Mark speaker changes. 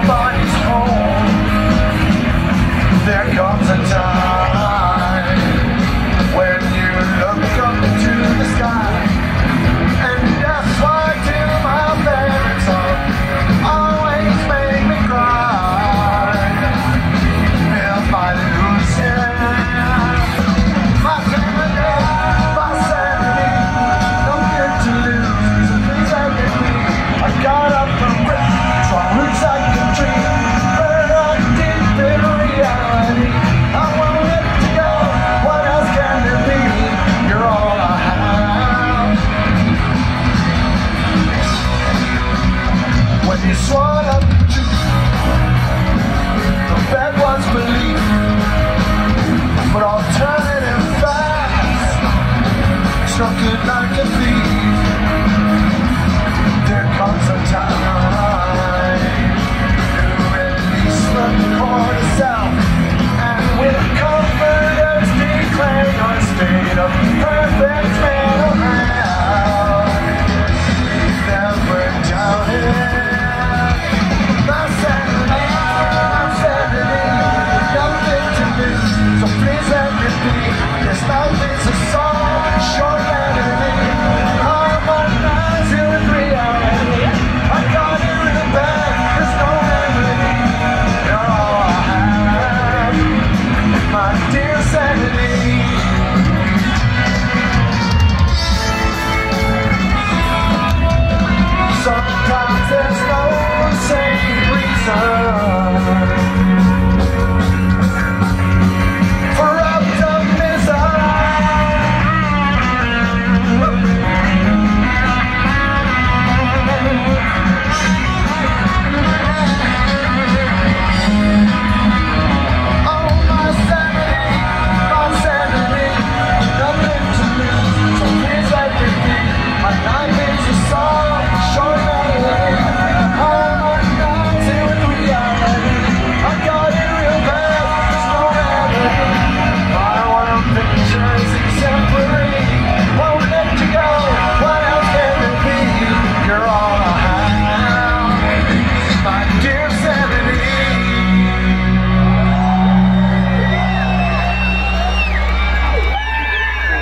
Speaker 1: Bye.